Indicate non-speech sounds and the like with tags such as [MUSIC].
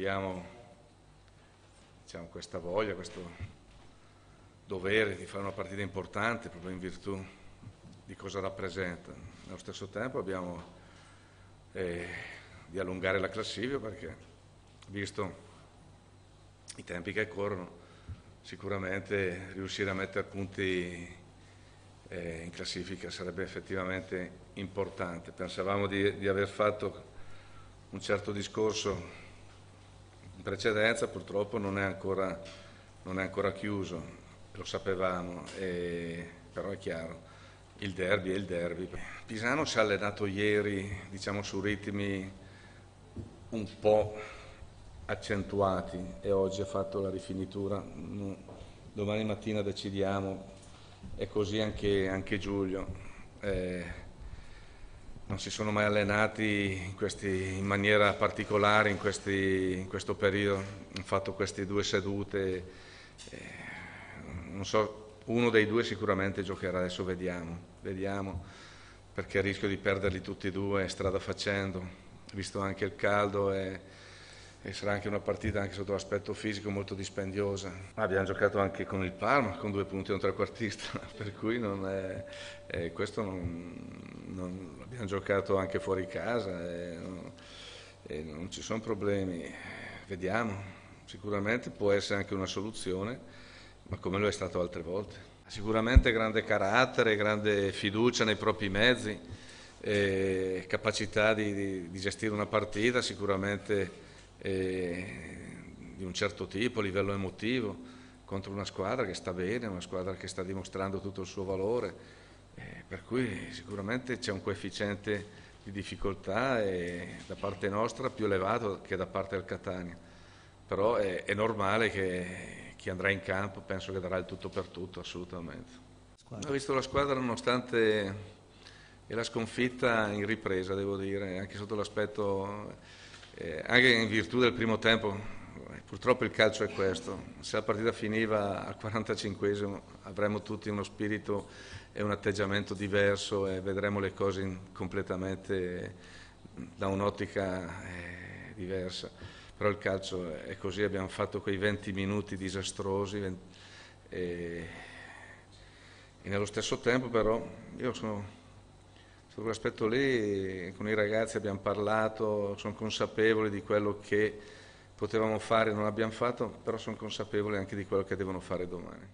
abbiamo diciamo, questa voglia, questo dovere di fare una partita importante proprio in virtù di cosa rappresenta. Nello stesso tempo abbiamo eh, di allungare la classifica perché, visto i tempi che corrono, sicuramente riuscire a mettere punti eh, in classifica sarebbe effettivamente importante. Pensavamo di, di aver fatto un certo discorso in precedenza, purtroppo non è ancora, non è ancora chiuso, lo sapevamo, e, però è chiaro, il derby è il derby. Pisano si è allenato ieri diciamo, su ritmi un po' accentuati e oggi ha fatto la rifinitura. Domani mattina decidiamo, e così anche, anche Giulio. Eh, non si sono mai allenati in, questi, in maniera particolare in, questi, in, questo periodo, hanno fatto queste due sedute, eh, so, uno dei due sicuramente giocherà, adesso vediamo, vediamo perché rischio di perderli tutti e due strada facendo, visto anche il caldo e e sarà anche una partita anche sotto l'aspetto fisico molto dispendiosa. Abbiamo giocato anche con il Parma, con due punti e un trequartista, [LAUGHS] per cui non è, eh, questo non, non, abbiamo giocato anche fuori casa e non, e non ci sono problemi. Vediamo, sicuramente può essere anche una soluzione, ma come lo è stato altre volte. Sicuramente grande carattere, grande fiducia nei propri mezzi, capacità di, di, di gestire una partita, sicuramente di un certo tipo a livello emotivo contro una squadra che sta bene, una squadra che sta dimostrando tutto il suo valore, per cui sicuramente c'è un coefficiente di difficoltà da parte nostra più elevato che da parte del Catania, però è, è normale che chi andrà in campo penso che darà il tutto per tutto, assolutamente. Squadra. Ho visto la squadra nonostante la sconfitta in ripresa, devo dire, anche sotto l'aspetto eh, anche in virtù del primo tempo, purtroppo il calcio è questo, se la partita finiva al 45esimo avremmo tutti uno spirito e un atteggiamento diverso e vedremo le cose completamente da un'ottica eh, diversa. Però il calcio è così, abbiamo fatto quei 20 minuti disastrosi 20, e, e nello stesso tempo però io sono su quell'aspetto lì con i ragazzi abbiamo parlato, sono consapevoli di quello che potevamo fare e non abbiamo fatto, però sono consapevoli anche di quello che devono fare domani.